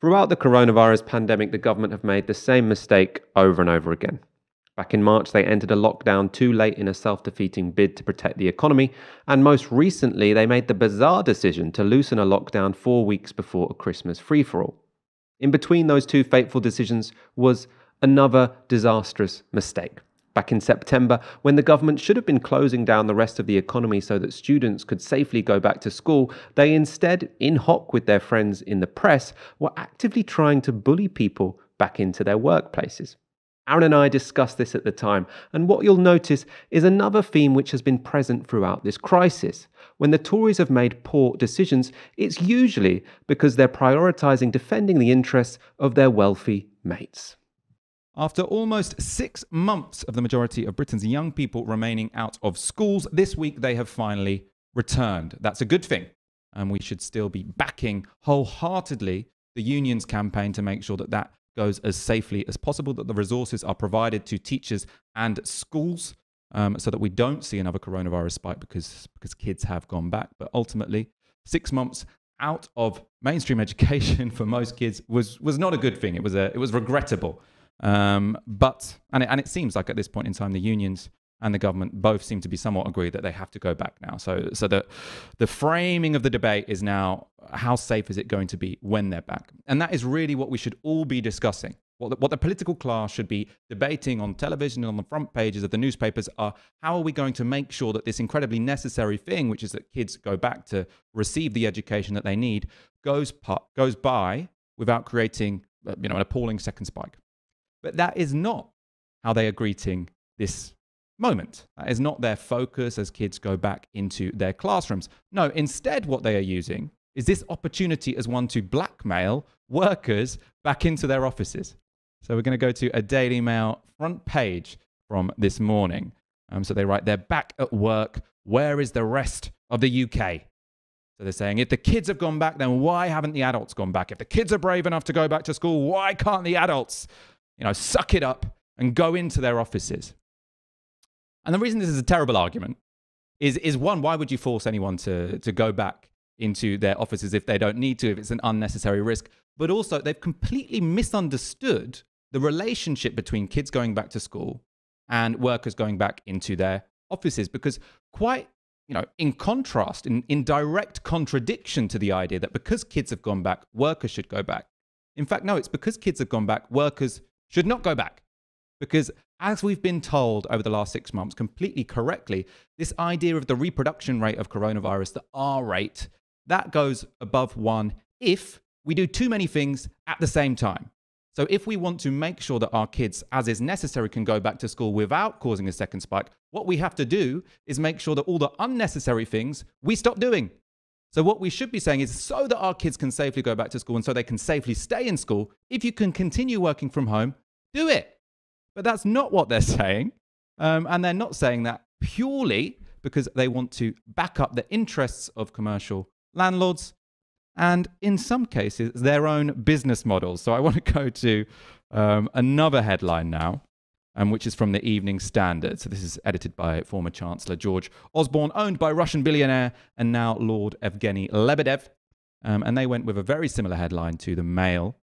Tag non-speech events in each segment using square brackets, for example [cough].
Throughout the coronavirus pandemic, the government have made the same mistake over and over again. Back in March, they entered a lockdown too late in a self defeating bid to protect the economy, and most recently, they made the bizarre decision to loosen a lockdown four weeks before a Christmas free for all. In between those two fateful decisions was another disastrous mistake back in September when the government should have been closing down the rest of the economy so that students could safely go back to school, they instead, in hock with their friends in the press, were actively trying to bully people back into their workplaces. Aaron and I discussed this at the time, and what you'll notice is another theme which has been present throughout this crisis. When the Tories have made poor decisions, it's usually because they're prioritising defending the interests of their wealthy mates. After almost six months of the majority of Britain's young people remaining out of schools, this week they have finally returned. That's a good thing. And we should still be backing wholeheartedly the union's campaign to make sure that that goes as safely as possible, that the resources are provided to teachers and schools um, so that we don't see another coronavirus spike because, because kids have gone back. But ultimately, six months out of mainstream [laughs] education for most kids was, was not a good thing. It was, a, it was regrettable. Um, but and it, and it seems like at this point in time, the unions and the government both seem to be somewhat agreed that they have to go back now. So so the the framing of the debate is now how safe is it going to be when they're back, and that is really what we should all be discussing. What the, what the political class should be debating on television and on the front pages of the newspapers are how are we going to make sure that this incredibly necessary thing, which is that kids go back to receive the education that they need, goes, goes by without creating uh, you know, an appalling second spike. But that is not how they are greeting this moment. That is not their focus as kids go back into their classrooms. No, instead, what they are using is this opportunity as one to blackmail workers back into their offices. So we're going to go to a Daily Mail front page from this morning. Um, so they write, they're back at work. Where is the rest of the UK? So they're saying, if the kids have gone back, then why haven't the adults gone back? If the kids are brave enough to go back to school, why can't the adults? You know, suck it up and go into their offices. And the reason this is a terrible argument is, is one, why would you force anyone to, to go back into their offices if they don't need to, if it's an unnecessary risk? But also, they've completely misunderstood the relationship between kids going back to school and workers going back into their offices because quite you know in contrast in, in direct contradiction to the idea that because kids have gone back workers should go back in fact no it's because kids have gone back workers should not go back. Because as we've been told over the last six months, completely correctly, this idea of the reproduction rate of coronavirus, the R rate, that goes above one if we do too many things at the same time. So, if we want to make sure that our kids, as is necessary, can go back to school without causing a second spike, what we have to do is make sure that all the unnecessary things we stop doing. So, what we should be saying is so that our kids can safely go back to school and so they can safely stay in school, if you can continue working from home, do it. But that's not what they're [laughs] saying. Um, and they're not saying that purely because they want to back up the interests of commercial landlords and, in some cases, their own business models. So I want to go to um, another headline now. Um, which is from the Evening Standard. So this is edited by former Chancellor George Osborne, owned by Russian billionaire and now Lord Evgeny Lebedev. Um, and they went with a very similar headline to the Mail.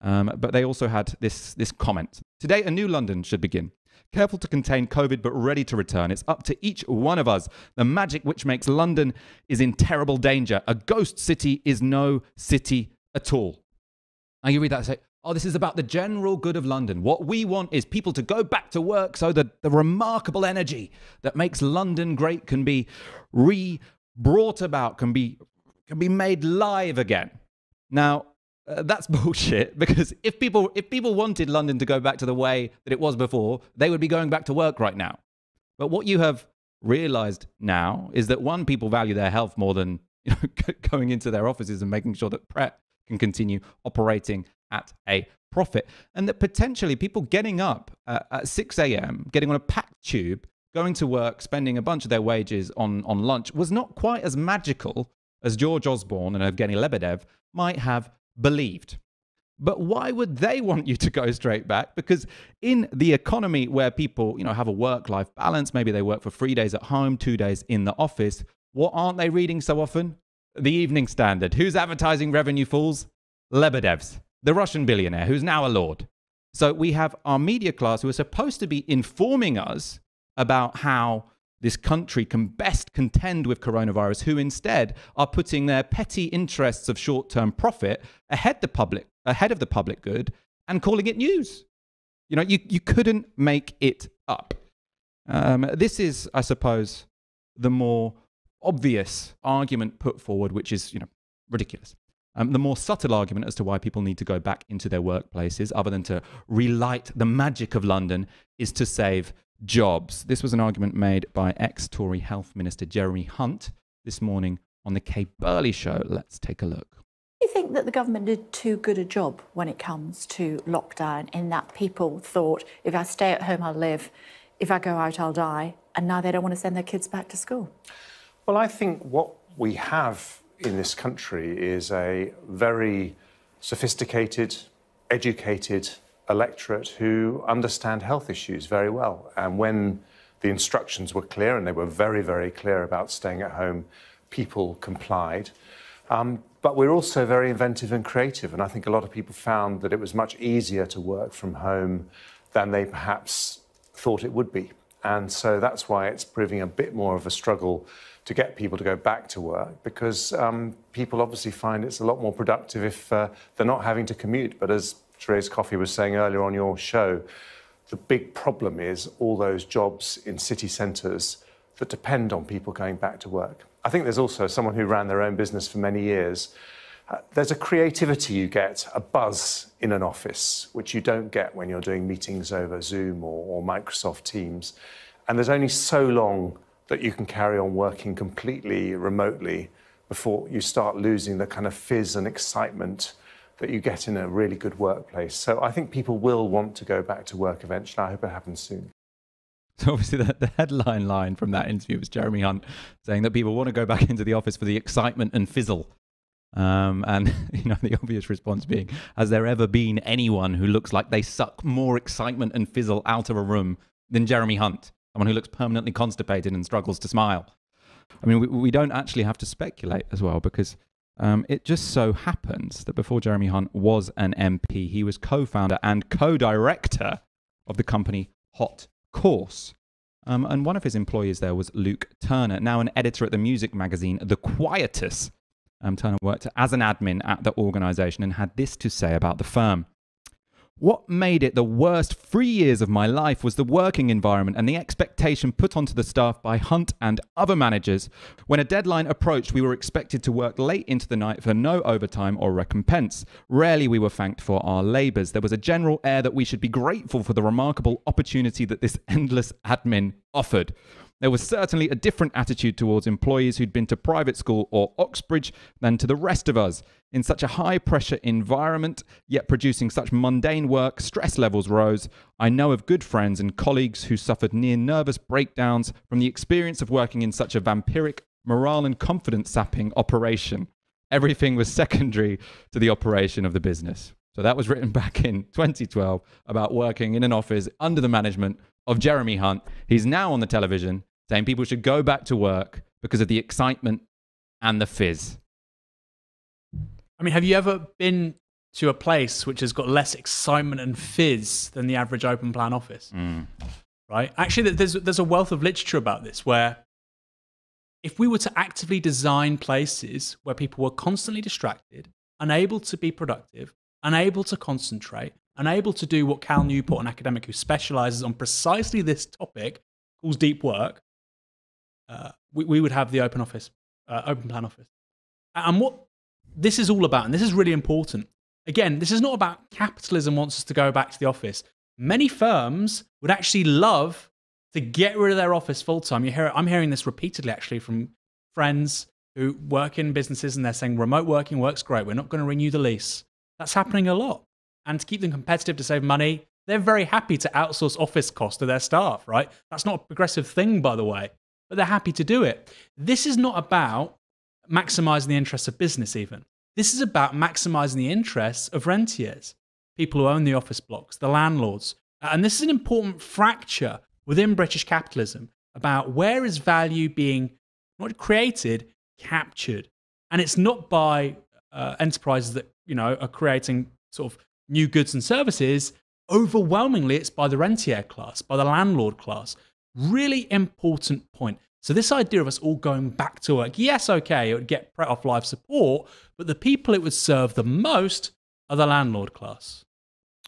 Um, but they also had this, this comment Today, a new London should begin. Careful to contain COVID, but ready to return. It's up to each one of us. The magic which makes London is in terrible danger. A ghost city is no city at all. Now you read that and say, oh, this is about the general good of London. What we want is people to go back to work so that the remarkable energy that makes London great can be re brought about, can be, can be made live again. Now, uh, that's [laughs] bullshit because if people if people wanted London to go back to the way that it was before, they would be going back to work right now. But what you have realized now is that one people value their health more than [laughs] you know, [laughs] going into their offices and making sure that Pret can continue operating at a profit, and that potentially people getting up uh, at 6 a.m., getting on a packed tube, going to work, spending a bunch of their wages on, on lunch was not quite as magical as George Osborne and Evgeny Lebedev might have believed. But why would they want you to go straight back? Because in the economy where people, you know, have a work-life balance, maybe they work for 3 days at home, 2 days in the office, what aren't they reading so often? The Evening Standard. Who's advertising revenue falls? Lebedev's. The Russian billionaire who's now a lord. So we have our media class who are supposed to be informing us about how this country can best contend with coronavirus, who instead are putting their petty interests of short term profit ahead, the public, ahead of the public good and calling it news. You know, you, you couldn't make it up. Um, this is, I suppose, the more obvious argument put forward, which is, you know, ridiculous. Um, the more subtle argument as to why people need to go back into their workplaces, other than to relight the magic of London, is to save jobs. This was an argument made by ex Tory Health Minister Jeremy Hunt this morning on the Kay Burley show. Let's take a look. Do you think that the government did too good a job when it comes to lockdown, in that people thought, if I stay at home, I'll live, if I go out, I'll die, and now they don't want to send their kids back to school? Well, I think what we have in this country is a very sophisticated, educated electorate who understand health issues very well. And when the instructions were clear, and they were very, very clear about staying at home, people complied. Um, but we're also very inventive and creative. And I think a lot of people found that it was much easier to work from home than they perhaps thought it would be. And so that's why it's proving a bit more of a struggle to get people to go back to work because um, people obviously find it's a lot more productive if uh, they're not having to commute. But as Therese Coffey was saying earlier on your show, the big problem is all those jobs in city centres that depend on people going back to work. I think there's also someone who ran their own business for many years. Uh, there's a creativity you get, a buzz in an office, which you don't get when you're doing meetings over Zoom or, or Microsoft Teams. And there's only so long that you can carry on working completely remotely before you start losing the kind of fizz and excitement that you get in a really good workplace. So I think people will want to go back to work eventually. I hope it happens soon. So obviously, the, the, headline line from that interview was Jeremy Hunt saying that people want to go back into the office for the excitement and fizzle. Um, and [laughs] you know, the obvious response being, has there ever been anyone who looks like they suck more excitement and fizzle out of a room than Jeremy Hunt? Someone who looks permanently constipated and struggles to smile. I mean, we, we don't actually have to speculate as well because um, it just so happens that before Jeremy Hunt was an MP, he was co founder and co director of the company Hot Course. Um, and one of his employees there was Luke Turner, now an editor at the music magazine The Quietus. Um, Turner worked as an admin at the organization and had this to say about the firm. What made it the worst three years of my life was the working environment and the expectation put onto the staff by Hunt and other managers. When a deadline approached, we were expected to work late into the night for no overtime or recompense. Rarely we were thanked for our labours. There was a general air that we should be grateful for the remarkable opportunity that this endless admin offered. There was certainly a different attitude towards employees who'd been to private school or Oxbridge than to the rest of us. In such a high pressure environment, yet producing such mundane work, stress levels rose. I know of good friends and colleagues who suffered near nervous breakdowns from the experience of working in such a vampiric, morale and confidence sapping operation. Everything was [laughs] secondary to the operation of the business. So that was written [laughs] back in 2012 about working in an office under the management of Jeremy Hunt. He's now on the television saying people should go back to work because of the excitement and the fizz. I mean, have you ever been to a place which has got less excitement and fizz than the average open plan office? Mm. Right? Actually, there's, there's a wealth of literature about this where if we were to actively design places where people were constantly distracted, unable to be productive, unable to concentrate, unable to do what Cal Newport, an academic who specializes on precisely this topic, calls deep work, uh, we, we would have the open office, uh, open plan office. And what this is all about, and this is really important. Again, this is not about capitalism wants us to go back to the office. Many firms would actually love to get rid of their office full time. You hear, I'm hearing this repeatedly actually from friends who work in businesses, and they're saying remote working works great. We're not going to renew the lease. That's happening a lot. And to keep them competitive to save money, they're very happy to outsource office costs to their staff, right? That's not a progressive thing, by the way but they're happy to do it. This is not about maximizing the interests of business, even. This is about maximizing the interests of rentiers, people who own the office blocks, the landlords. And this is an important fracture within British capitalism about where is value being not created, captured. And it's not by uh, enterprises that you know are creating sort of new goods and services, overwhelmingly it's by the rentier class, by the landlord class. Really important point. So this idea of us all going back to work, yes, okay, it would get Pret off life support, but the people it would serve the most are the landlord class.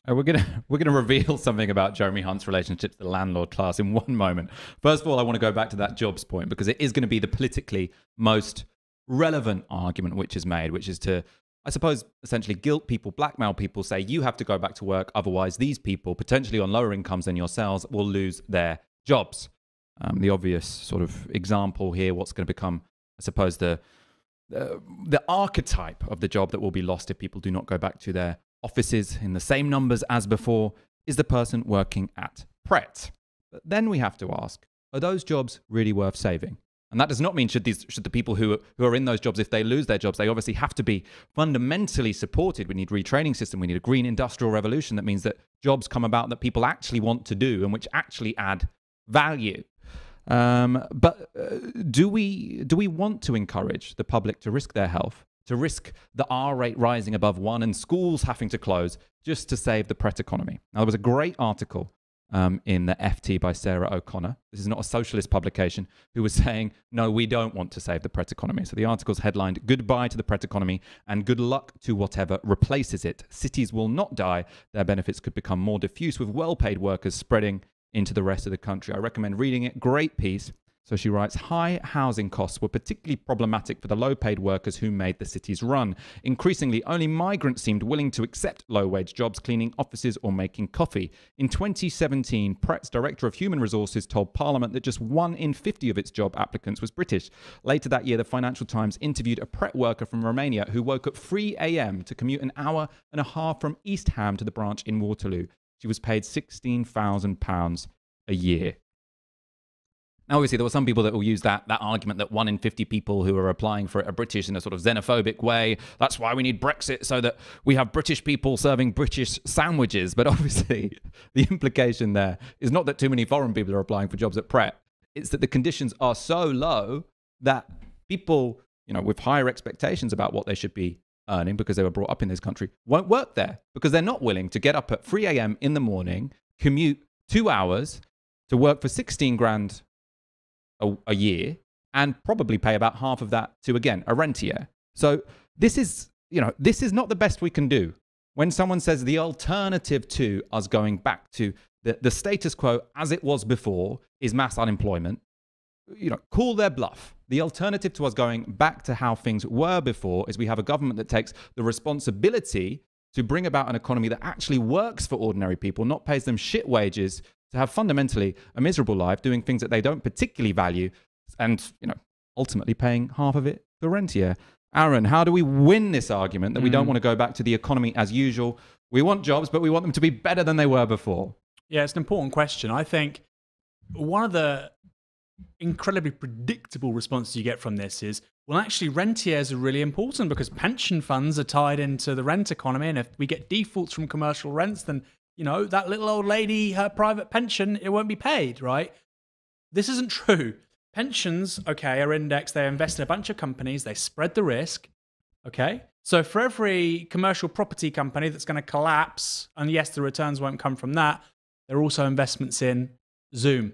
Uh, we're gonna [laughs] we're gonna reveal something about Jeremy Hunt's relationship to the landlord class in one moment. First of all, I want to go back to that jobs point because it is going to be the politically most relevant argument which is made, which is to I suppose essentially guilt people, blackmail people, say you have to go back to work, otherwise these people, potentially on lower incomes than yourselves, will lose their jobs. Um, the obvious sort of example here, what's going to become, I suppose, the, the the archetype of the job that will be lost if people do not go back to their offices in the same numbers as before, is the person working at Pret. But then we have to ask, are those jobs really worth saving? And that does not mean should these should the people who who are in those jobs, if they lose their jobs, they obviously have to be fundamentally supported. We need retraining system. We need a green industrial revolution that means that jobs come about that people actually want to do and which actually add value. Um, but uh, do we do we want to encourage the public to risk their health, to risk the R rate rising above one, and schools having to close just to save the Pret economy? Now there was a great article um, in the FT by Sarah O'Connor. This is not a socialist publication who was [laughs] saying, no, we don't want to save the Pret economy. So the article's headlined, Goodbye to the Pret economy and good luck to whatever replaces it. Cities will not die. Their benefits could become more diffuse with well paid workers spreading into the rest of the country. I recommend reading it. Great piece. So she writes High housing costs were particularly problematic for the low paid workers who made the cities run. Increasingly, only migrants seemed willing to accept low wage jobs cleaning offices or making coffee. In 2017, Pret's Director of Human Resources told Parliament that just one in 50 of its job applicants was British. Later that year, the Financial Times interviewed a Pret worker from Romania who woke at 3 a.m. to commute an hour and a half from East Ham to the branch in Waterloo. She was paid £16,000 a year. Now, obviously, there were some people that will use that, that argument that one in 50 people who are applying for it are British in a sort of xenophobic way. That's why we need Brexit, so that we have British people serving British sandwiches. But [laughs] obviously, the implication there is not that too many foreign people are applying for jobs at Pret. It's that the conditions are so low that people, you know, with higher expectations about what they should be earning because they were brought up in this country won't work there because they're not willing to get up at 3 a.m. in the morning, commute two hours to work for 16 grand a, a year and probably pay about half of that to, again, a rentier. So this is, you know, this is not the best we can do. When someone says the alternative to us going back to the, the status quo as it was before is mass unemployment, you know, call their bluff. The alternative to us going back to how things were before is we have a government that takes the responsibility to bring about an economy that actually works for ordinary people, not pays them shit wages to have fundamentally a miserable life doing things that they don't particularly value and, you know, ultimately paying half of it for rentier. Aaron, how do we win this argument that we don't Mm. want to go back to the economy as usual? We want jobs, but we want them to be better than they were before. Yeah, it's an important question. I think one of the incredibly predictable responses you get from this is well, actually, rentiers are really important because pension funds are tied into the rent economy. And if we get defaults from commercial rents, then, you know, that little old lady, her private pension, it won't be paid, right? This isn't true. Pensions, okay, are indexed. They invest in a bunch of companies, they spread the risk, okay? So for every commercial property company that's going to collapse, and yes, the returns won't come from that, there are also investments in Zoom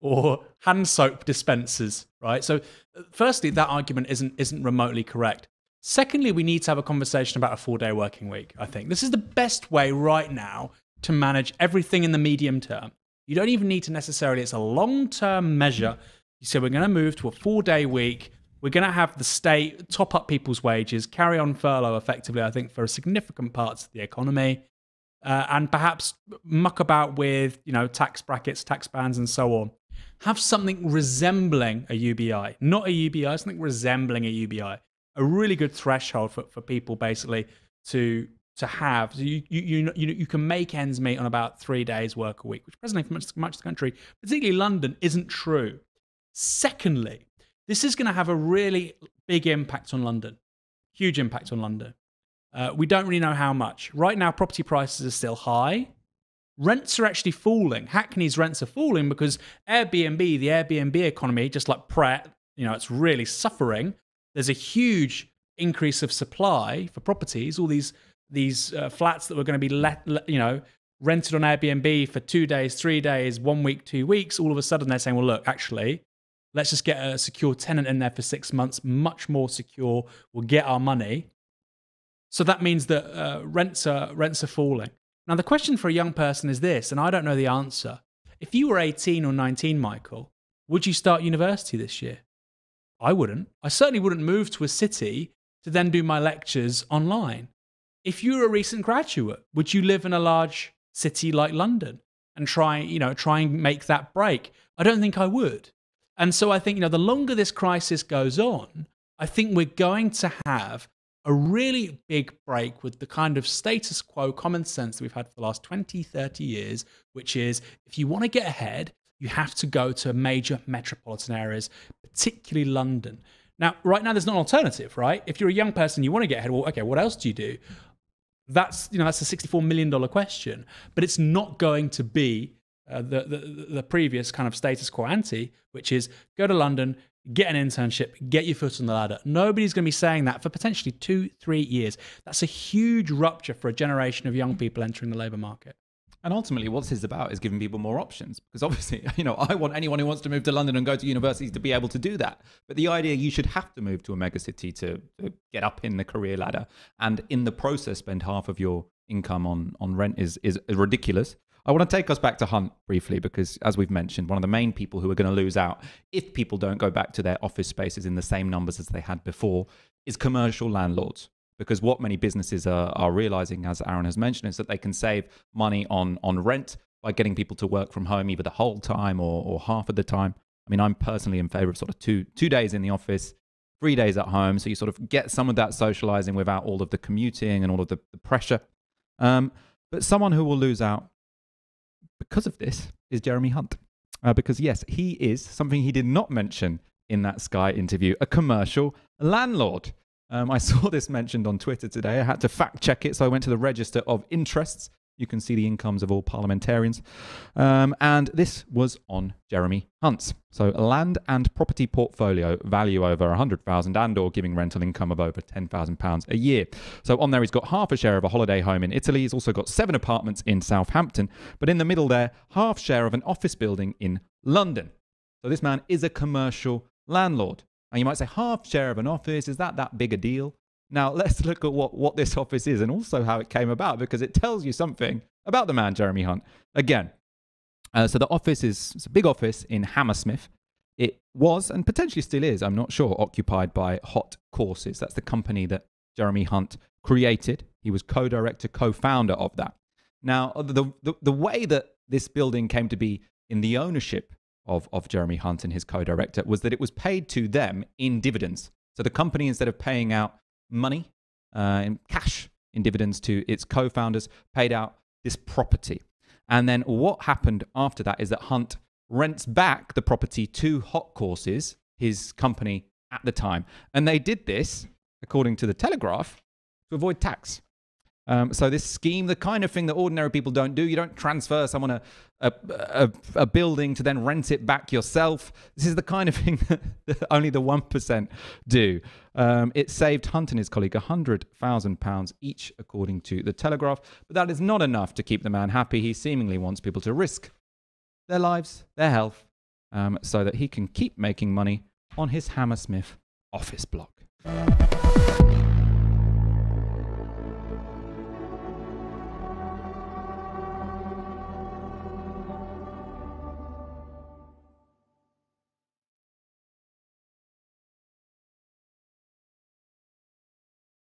or hand soap dispensers, right? So, firstly, that argument isn't isn't remotely correct. Secondly, we need to have a conversation about a four-day working week. I think this is the best way right now to manage everything in the medium term. You don't even need to necessarily. It's a long-term measure. You say we're going to move to a four-day week. We're going to have the state top up people's wages, carry on furlough effectively. I think for a significant parts of the economy uh, and perhaps muck about with you know tax brackets, tax bands, and so on. Have something resembling a UBI, not a UBI, something resembling a UBI, a really good threshold for, for people basically to to have. So you, you you you can make ends meet on about three days work a week, which presently for much, much of the country, particularly London, isn't true. Secondly, this is going to have a really big impact on London, huge impact on London. Uh, we don't really know how much. Right now, property prices are still high. Rents are actually falling. Hackney's rents are falling because Airbnb, the Airbnb economy, just like Pret, you know, it's really suffering. There's a huge increase of supply for properties. All these these uh, flats that were going to be let, let, you know, rented on Airbnb for two days, three days, one week, two weeks. All of a sudden, they're saying, well, look, actually, let's just get a secure tenant in there for six months, much more secure. We'll get our money. So that means that uh, rents are rents are falling. Now, the question for a young person is this, and I don't know the answer. If you were 18 or 19, Michael, would you start university this year? I wouldn't. I certainly wouldn't move to a city to then do my lectures online. If you were a recent graduate, would you live in a large city like London and try, you know, try and make that break? I don't think I would. And so I think, you know, the longer this crisis goes on, I think we're going to have a really big break with the kind of status quo common sense that we've had for the last 20, 30 years, which is if you want to get ahead, you have to go to major metropolitan areas, particularly London. Now, right now, there's not an alternative, right? If you're a young person, you want to get ahead. Well, okay, what else do you do? That's you know that's a 64 million dollar question, but it's not going to be uh, the, the the previous kind of status quo ante, which is go to London, get an internship, get your foot on the ladder. Nobody's going to be saying that for potentially two, three years. That's a huge rupture for a generation of young people entering the labour market. And ultimately, what this is about is giving people more options. Because obviously, [laughs] you know, I want anyone who wants to move to London and go to universities to be able to do that. But the idea you should have to move to a megacity to, to get up in the career ladder, and in the process, spend half of your income on on rent is is ridiculous. I want to take us back to Hunt briefly because, as we've mentioned, one of the main people who are going to lose out if people don't go back to their office spaces in the same numbers as they had before is commercial landlords because what many businesses are, are realizing, as Aaron has mentioned, is that they can save money on, on rent by getting people to work from home either the whole time or, or half of the time. I mean, I'm personally in favor of sort of two, two days in the office, three days at home. So you sort of get some of that socializing without all of the commuting and all of the, the pressure. Um, but someone who will lose out because of this is Jeremy Hunt. Uh, because, yes, he is something he did not mention in that Sky interview a commercial landlord. Um, I [laughs] saw this mentioned on Twitter today. I had to fact check it, so I went to the Register of Interests. You can see the incomes of all parliamentarians. Um, and this was on Jeremy Hunt's. So land and property portfolio value over 100,000 and or giving rental income of over 10,000 pounds a year. So on there he's got half a share of a holiday home in Italy. He's also got seven apartments in Southampton, but in the middle there, half share of an office building in London. So this man is a commercial landlord. And you might say, half share of an office, is that that big a deal? Now, let's look at what, what this office is and also how it came about because it tells you something about the man, Jeremy Hunt. Again, uh, so the office is a big office in Hammersmith. It was and potentially still is, I'm not sure, occupied by Hot Courses. That's the company that Jeremy Hunt created. He was co director, co founder of that. Now, the, the, the way that this building came to be in the ownership of, of Jeremy Hunt and his co director was that it was paid to them in dividends. So the company, instead of paying out money uh, in cash in dividends to its co founders, paid out this property. And then what happened after that is that Hunt rents back the property to Hot Courses, his company at the time. And they did this, according to the Telegraph, to avoid tax. Um, so this scheme, the kind of thing that ordinary people don't do, you don't transfer someone a, a, a, a building to then rent it back yourself. This is the kind of [laughs] thing that only the 1% do. Um, it saved Hunt and his colleague £100,000 each, according to the Telegraph. But that is not enough to keep the man happy. He seemingly wants people to risk their lives, their health, um, so that he can keep making money on his Hammersmith office block.